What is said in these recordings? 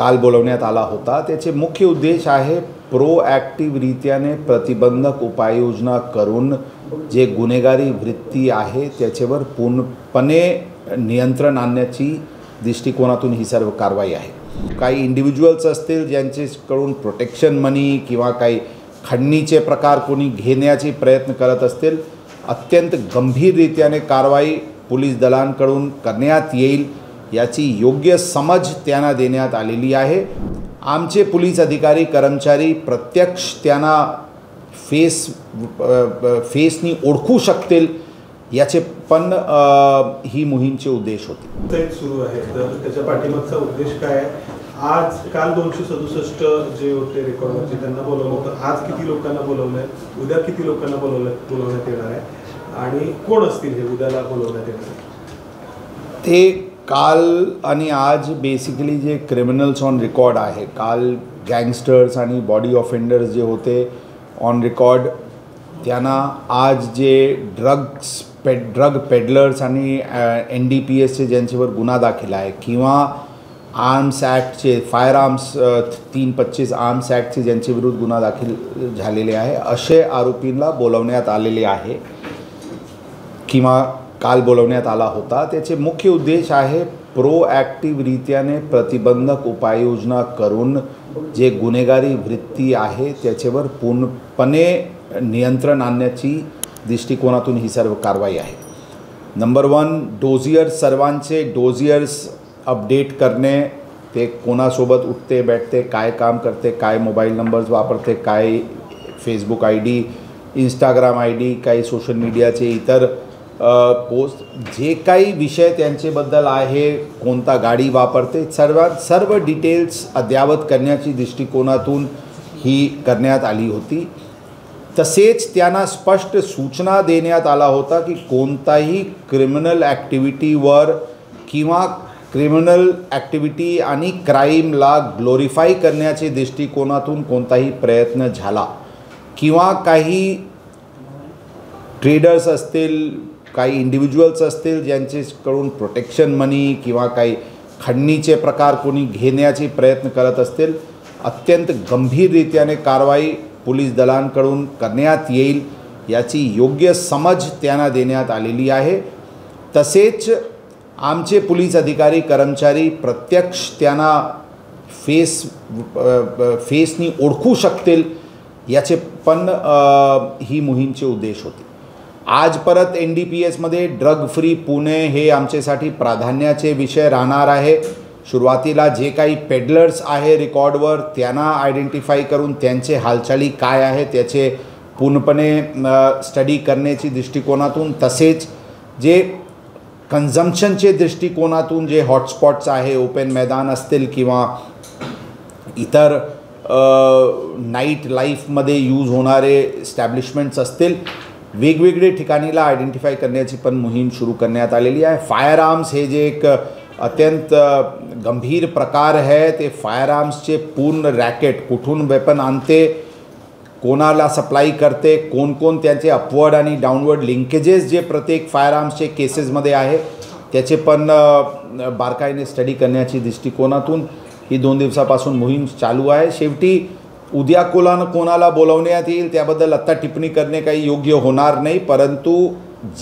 काल बोलवण्यात आला होता. त्याचे मुख्य उद्देश आहे प्रोॲक्टिव्हरित्याने प्रतिबंधक उपाययोजना करून जे गुन्हेगारी वृत्ती आहे त्याच्यावर पूर्णपणे नियंत्रण आणण्याची दृष्टिकोनातून ही सर्व कारवाई आहे. काही इंडिव्हिज्युअल्स असतील ज्यांच्याकडून प्रोटेक्शन मनी किंवा काही खंडणीचे प्रकार कोणी घेण्याचे प्रयत्न करत असतील अत्यंत गंभीररित्याने कारवाई पोलीस दलांकडून करण्यात येईल. याची योग्य समज त्यांना देण्यात आलेली आहे. आमचे पोलीस अधिकारी कर्मचारी प्रत्यक्ष त्यांना फेस फेसनी ओळखू शकतील याचे पण ही मोहीमचे उद्देश होते. सुरू आहे. तर त्याच्या पाठीमागचा उद्देश काय आहे? आज काल दोनशे सदुसष्ट जे होते रेकॉर्डवरचे त्यांना बोलवलं होतं. आज किती लोकांना बोलवलं आहे उद्या किती लोकांना बोलवलं बोलवण्यात येणार आहे? आणि कोण असतील हे उद्याला बोलवण्यात येणार आहे? ते काल आणि आज बेसिकली जे क्रिमिनल्स ऑन रेकॉर्ड आहे काल गँगस्टर्स आणि बॉडी ऑफेंडर्स जे होते ऑन रेकॉर्ड त्यांना आज जे ड्रग्स पेड ड्रग पेडलर्स आणि एन डी पी एसचे ज्यांच्यावर गुन्हा दाखल आहे किंवा आर्म्स ॲक्टचे फायर आर्म्स तीन पच्चीस आर्म्स ॲक्टचे ज्यांच्याविरुद्ध गुन्हा दाखल झालेले आहे असे आरोपींना बोलवण्यात आलेले आहे. किंवा काल बोलवण्यात आला होता. त्याचे मुख्य उद्देश आहे प्रोॲक्टिव्हरित्याने प्रतिबंधक उपाययोजना करून जे गुन्हेगारी वृत्ती आहे त्याच्यावर पूर्णपणे नियंत्रण आणण्याची दृष्टिकोनातून ही सर्व कारवाई आहे. नंबर वन डोझियर्स सर्वांचे डोझियर्स अपडेट करणे. ते कोणासोबत उठते बैठते काय काम करते काय मोबाईल नंबर्स वापरते काय Facebook I D Instagram I D काही सोशल मीडियाचे इतर पोस्ट जे काही विषय त्यांच्याबद्दल आहे कोणता गाडी वापरते सर्वात सर्व डिटेल्स अद्यावत करण्याची दृष्टिकोनातून ही करण्यात आली होती. तसेच त्यांना स्पष्ट सूचना देण्यात आला होता की कोणताही क्रिमिनल ॲक्टिव्हिटीवर किंवा क्रिमिनल ॲक्टिव्हिटी आणि क्राईमला ग्लोरिफाय करण्याचे दृष्टिकोनातून कोणताही प्रयत्न झाला. किंवा काही ट्रेडर्स असतील काही इंडिव्हिज्युअल्स असतील ज्यांच्याकडून प्रोटेक्शन मनी किंवा काही खंडणीचे प्रकार कोणी घेण्याचे प्रयत्न करत असतील अत्यंत गंभीररित्याने कारवाई पोलीस दलांकडून करण्यात येईल याची योग्य समज त्यांना देण्यात आलेली आहे. तसेच आमचे पोलीस अधिकारी कर्मचारी प्रत्यक्ष त्यांना फेस फेसनी ओळखू शकतील याचे पण ही मोहीमचे उद्देश होते. आज परत एन डी पी एसमध्ये ड्रग फ्री पुणे हे आमच्यासाठी प्राधान्याचे विषय राहणार आहे. सुरुवातीला जे काही पेडलर्स आहे रेकॉर्डवर त्यांना आयडेंटिफाय करून त्यांचे हालचाली काय आहे त्याचे पूर्णपणे स्टडी करण्याची दृष्टिकोनातून तसेच जे कन्झम्पशनचे दृष्टिकोनातून जे हॉटस्पॉट्स आहे ओपन मैदान असतील किंवा इतर नाईट लाईफमध्ये यूज होणारे स्टॅब्लिशमेंट्स असतील वेगवेगळे ठिकाणीला आयडेंटिफाय करण्याची पण मोहीम सुरू करण्यात आलेली आहे. फायर आर्म्स हे जे एक अत्यंत गंभीर प्रकार आहे. ते फायर आर्म्सचे पूर्ण रॅकेट कुठून वेपन आणते कोणाला सप्लाय करते कोण कोण त्यांचे अपवर्ड आणि डाऊनवर्ड लिंकेजेस जे प्रत्येक फायर आर्म्सचे केसेसमध्ये आहे त्याचे पण बारकाईने स्टडी करण्याची दृष्टिकोनातून ही दोन दिवसापासून मोहीम चालू आहे. शेवटी उद्या कोला कोणाला बोलवण्यात येईल त्याबद्दल आत्ता टिप्पणी करणे काही योग्य होणार नाही परंतु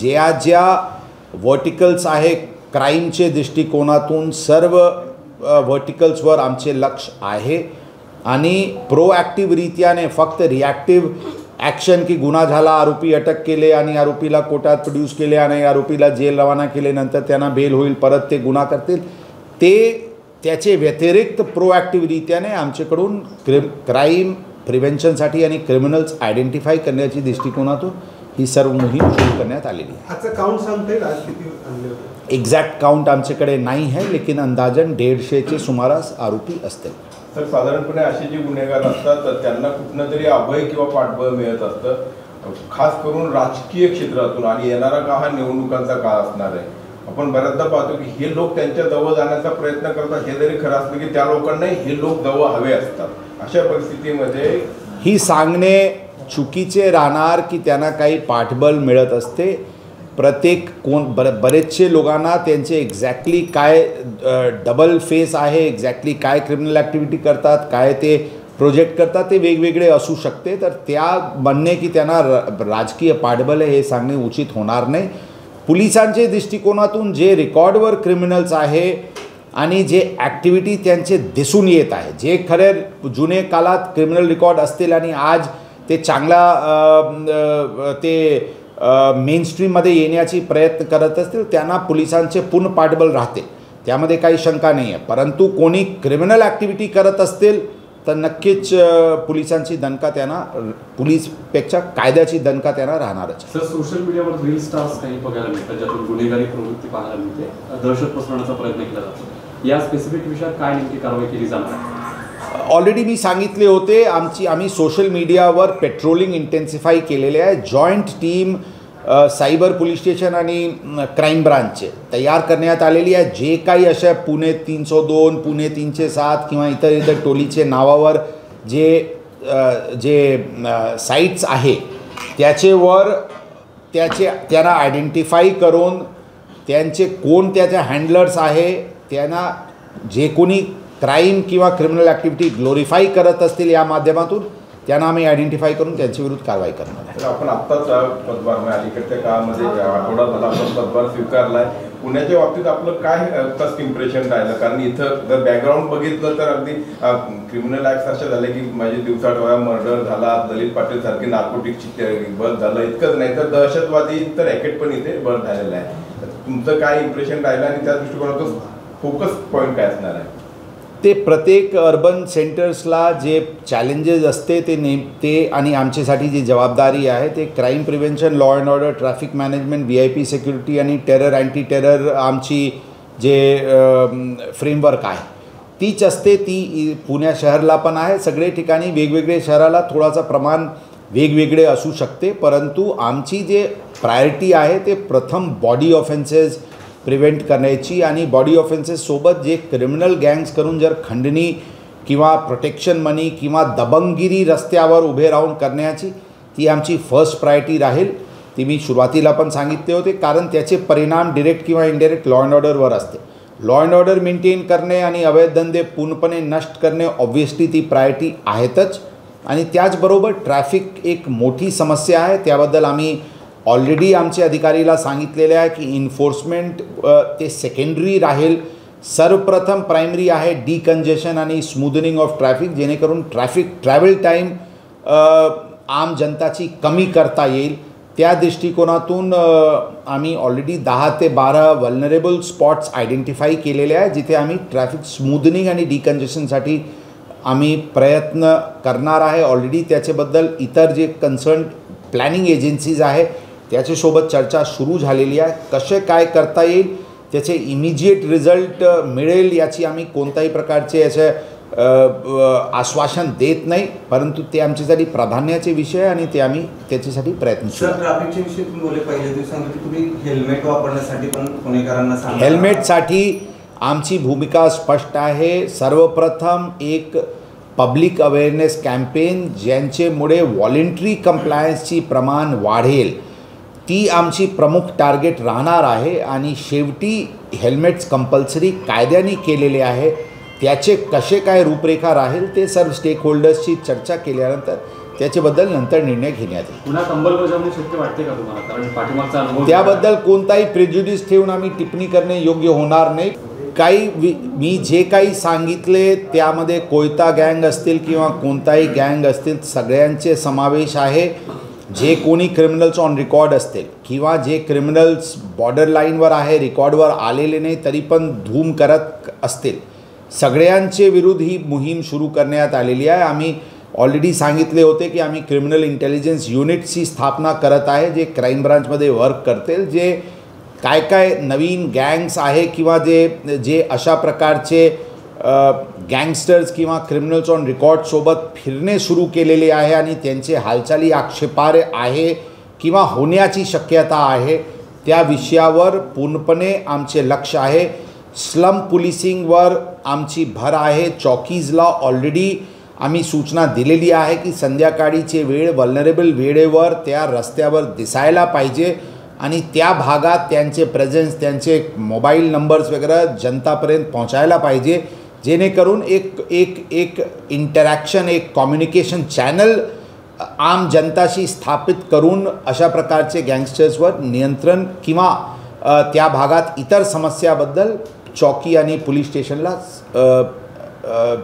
ज्या ज्या व्हर्टिकल्स आहे क्राईमचे दृष्टिकोनातून सर्व व्हर्टिकल्सवर आमचे लक्ष आहे. आणि प्रोॲक्टिव्हरित्याने फक्त रिॲक्टिव्ह ॲक्शन की गुन्हा झाला आरोपी अटक केले आणि आरोपीला कोर्टात प्रोड्यूस केले आणि आरोपीला जेल रवाना केले नंतर त्यांना बेल होईल परत ते गुन्हा करतील. ते त्याचे व्यतिरिक्त प्रोॲक्टिव्हरित्याने आमच्याकडून क्रि क्राईम प्रिव्हेन्शनसाठी आणि क्रिमिनल्स आयडेंटिफाय करण्याची दृष्टिकोनातून ही सर्व मोहीम सुरू करण्यात आलेली आहे. काउंट सांगता येईल एक्झॅक्ट काउंट आमच्याकडे नाही आहे लेकिन अंदाजन दीडशेचे सुमारास आरोपी असतील. तर साधारणपणे असे जे गुन्हेगार असतात तर त्यांना कुठनं तरी अभय किंवा पाठबळ मिळत असतं. खास करून राजकीय क्षेत्रातून आणि येणारा काळ हा निवडणुकांचा काळ असणार आहे. आपण बऱ्याचदा पाहतो की हे लोक त्यांच्या जवळ जाण्याचा प्रयत्न करतात. हे जरी खरं असलं की त्या लोकांना हे लोक जवळ हवे असतात. अशा परिस्थितीमध्ये ही सांगणे चुकीचे राहणार की त्यांना काही पाठबळ मिळत असते? प्रत्येक कोण बर बरेचसे लोकांना त्यांचे एक्झॅक्टली काय डबल फेस आहे एक्झॅक्टली काय क्रिमिनल ॲक्टिव्हिटी करतात काय ते प्रोजेक्ट करतात ते वेगवेगळे असू शकते. तर त्या म्हणणे की त्यांना र राजकीय पाठबळ आहे हे सांगणे उचित होणार नाही. पोलिसांचे दृष्टिकोनातून जे रेकॉर्डवर क्रिमिनल्स आहे आणि जे ॲक्टिव्हिटी त्यांचे दिसून येत आहे. जे खरे जुने काळात क्रिमिनल रेकॉर्ड असतील आणि आज ते चांगला ते मेनस्ट्रीममध्ये येण्याची प्रयत्न करत असतील त्यांना पोलिसांचे पूर्ण पाठबळ राहते. त्यामध्ये काही शंका नाही आहे परंतु कोणी क्रिमिनल ॲक्टिव्हिटी करत असतील तर नक्कीच पोलिसांची दणका त्यांना पोलीसपेक्षा कायद्याची दणका त्यांना राहणारच. सर सोशल मीडियावर रील स्टार्स काही बघायला मिळतात ज्यातून गुन्हेगारी प्रवृत्ती पाहायला मिळते दहशत पसरवण्याचा प्रयत्न केला जातो. या स्पेसिफिक विषयात काय नेमकी कारवाई केली जाणार ऑलरेडी मी सांगितले होते आमची आम्ही सोशल मीडियावर पेट्रोलिंग इंटेन्सिफाय केलेले आहे. Joint team cyber police station आणि क्राईम ब्रांचचे. तयार करण्यात आलेली आहे. जे काही अशा पुणे तीनशे दोन पुणे तीनशे सात किंवा इतर इतर टोलीचे नावावर जे जे साईट्स आहे त्याचेवर त्याचे त्यांना आयडेंटिफाय करून त्यांचे कोण त्याचे हँडलर्स आहे त्यांना जे कोणी क्राईम किंवा क्रिमिनल ॲक्टिव्हिटी ग्लोरीफाय करत असतील या माध्यमातून त्यांना आम्ही आयडेंटिफाय करून त्यांच्या विरुद्ध कारवाई करणार. आहे आपण आत्ताच पदभार म्हणजे अलीकडच्या काळामध्ये आठवडा झाला आपण पदभार स्वीकारलाय पुण्याच्या बाबतीत आपलं काय फर्स्ट इम्प्रेशन राहिलं? कारण इथं जर बॅकग्राऊंड बघितलं तर अगदी क्रिमिनल ऍक्ट असे झाले की माझे दिवसाडोळ्या मर्डर झाला दलित पाटील सारखी नार्कोटिकची बस झालं इतकंच नाही. तर दहशतवादी तर रॅकेट पण इथे बंद झालेलं आहे. तर तुमचं काय इम्प्रेशन राहिलं आणि त्या दृष्टिकोनातून फोकस पॉईंट काय असणार आहे? ते प्रत्येक अर्बन सेंटर्सला जे चॅलेंजेस असते ते नेम ते आणि आमच्यासाठी जी जबाबदारी आहे ते crime prevention law and order traffic management V I P security आणि टेरर अँटी टेरर आमची जे फ्रेमवर्क आहे. तीच असते ती पुण्या शहरला पण आहे. सगळे ठिकाणी वेगवेगळे शहराला थोडासा प्रमाण वेगवेगळे असू शकते परंतु आमची जे प्रायोरिटी आहे ते प्रथम बॉडी ऑफेन्सेस प्रिव्हेंट करण्याची आणि बॉडी ऑफेन्सेससोबत जे क्रिमिनल गँग्स करून जर खंडणी किंवा प्रोटेक्शन मनी किंवा दबंगगिरी रस्त्यावर उभे राहून करण्याची ती आमची फर्स्ट प्रायोरिटी राहील. ती मी सुरुवातीला पण सांगितले होते कारण त्याचे परिणाम डिरेक्ट किंवा इनडिरेक्ट लॉ अँड ऑर्डरवर असते. लॉ अँड ऑर्डर मेंटेन करणे आणि अवैध धंदे पूर्णपणे नष्ट करणे ऑब्व्हियसली ती प्रायोरिटी आहेतच. आणि त्याचबरोबर ट्रॅफिक एक मोठी समस्या आहे त्याबद्दल आम्ही ऑलरेडी आमच्या अधिकारीला सांगितलेले आहे की इन्फोर्समेंट ते सेकंडरी राहील. सर्वप्रथम प्रायमरी आहे डिकंजेशन आणि स्मूदनिंग ऑफ ट्रॅफिक जेणेकरून ट्रॅफिक ट्रॅव्हल टाईम आम जनताची कमी करता येईल. त्या दृष्टिकोनातून आम्ही ऑलरेडी दहा ते बारा वल्नरेबल स्पॉट्स आयडेंटिफाय केलेले आहे जिथे आम्ही ट्रॅफिक स्मूदनिंग आणि डिकंजेशनसाठी आम्ही प्रयत्न करणार आहे. ऑलरेडी त्याच्याबद्दल इतर जे कन्सर्न प्लॅनिंग एजन्सीज आहे त्याच्यासोबत चर्चा सुरू झालेली आहे. कसे काय करता येईल त्याचे इमिजिएट रिझल्ट मिळेल याची आम्ही कोणत्याही प्रकारचे अ, आश्वासन देत नाही. परंतु ते आमच्यासाठी प्राधान्याचे विषय आणि ते आम्ही त्याच्यासाठी प्रयत्न सर ट्रॅफिकच्या विषयी तुम्ही बोलले पहिल्या दिवशी सांगितलं की तुम्ही हेल्मेट वापरण्यासाठी पण पुणेकरांना सांगा. हेल्मेटसाठी आमची भूमिका स्पष्ट आहे. सर्वप्रथम एक पब्लिक अवेअरनेस कॅम्पेन ज्यांच्यामुळे व्हॉलेंटरी कंप्लायन्सची प्रमाण वाढेल. ती आमची प्रमुख टार्गेट राहणार आहे आणि शेवटी हेल्मेट्स कंपल्सरी कायद्याने केलेले आहे. त्याचे कसे काय रूपरेखा राहील ते सर्व स्टेक होल्डर्सची चर्चा केल्यानंतर त्याच्याबद्दल नंतर निर्णय घेण्यात येईल. पुण्यात अंमलबजावणी शक्य वाटते का तुम्हाला? कारण पाठीमागचा अनुभव त्याबद्दल कोणताही प्रेज्युडिस ठेवून आम्ही टिप्पणी करणे योग्य होणार नाही. काही वि मी जे काही सांगितले त्यामध्ये कोयता गँग असतील किंवा कोणताही गँग असतील सगळ्यांचे समावेश आहे. जे कोणी क्रिमिनल्स ऑन रेकॉर्ड असतील किंवा जे क्रिमिनल्स बॉर्डर लाईनवर आहे रेकॉर्डवर आलेले नाही तरी पण धूम करत असतील. सगळ्यांचे विरुद्ध ही मोहीम सुरू करण्यात आलेली आहे. आम्ही ऑलरेडी सांगितले होते की आम्ही क्रिमिनल इंटेलिजन्स युनिटची स्थापना करत आहे जे क्राईम ब्रांचमध्ये वर्क करतील जे काय काय नवीन गँग्स आहे किंवा जे जे अशा प्रकारचे गँगस्टर्स किंवा क्रिमिनल्स ऑन रेकॉर्डसोबत फिरणे सुरू केलेले आहे आणि त्यांचे हालचाली आक्षेपार्ह आहे किंवा होण्याची शक्यता आहे त्या विषयावर पूर्णपणे आमचे लक्ष आहे. स्लम पुलिसिंगवर आमची भर आहे. चौकीजला ऑलरेडी आम्ही सूचना दिलेली आहे की संध्याकाळीचे वेळ वल्नरेबल वेळेवर त्या रस्त्यावर दिसायला पाहिजे आणि त्या भागात त्यांचे प्रेझेन्स त्यांचे मोबाईल नंबर्स वगैरे जनतापर्यंत पोहोचायला पाहिजे. जेणेकरून एक एक एक इंटरॅक्शन एक कम्युनिकेशन चॅनल आम जनताशी स्थापित करून अशा प्रकारचे गँगस्टर्सवर नियंत्रण किंवा त्या भागात इतर समस्याबद्दल चौकी आणि पोलीस स्टेशनला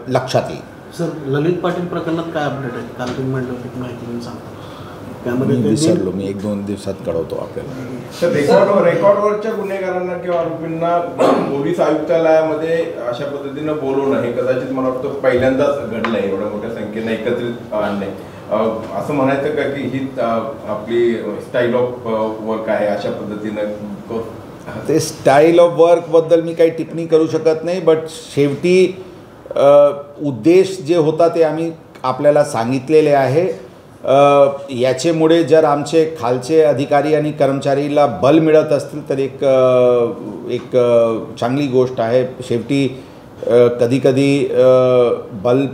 लक्षात येईल. सर ललित पाटील प्रकरणात काय अपडेट आहे? काल तुम्ही म्हणलं माहिती म्हणून सांगतो. त्यामध्ये विसरलो मी एक दोन दिवसात कळवतो आपल्याला. तर रेकॉर्डवरच्या गुन्हेगारांना किंवा आरोपींना पोलीस आयुक्तालयामध्ये अशा पद्धतीनं बोलवणं हे कदाचित मला वाटतं पहिल्यांदाच घडलं आहे एवढ्या मोठ्या संख्येने एकत्रित आणणे असं म्हणायचं का की ही आपली स्टाईल ऑफ वर्क आहे अशा पद्धतीनं? ते स्टाईल ऑफ वर्कबद्दल मी काही टिप्पणी करू शकत नाही बट शेवटी उद्देश जे होता ते आम्ही आपल्याला सांगितलेले आहे. याचेमुळे जर आमचे खालचे अधिकारी आणि कर्मचारीला बल मिळत असतील तर एक एक चांगली गोष्ट आहे. शेवटी कधीकधी बल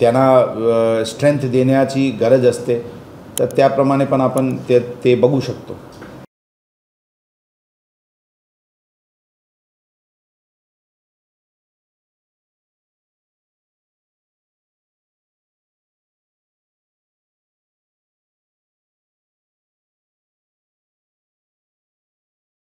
त्यांना स्ट्रेंथ देण्याची गरज असते. तर त्याप्रमाणे पण आपण ते ते बघू शकतो.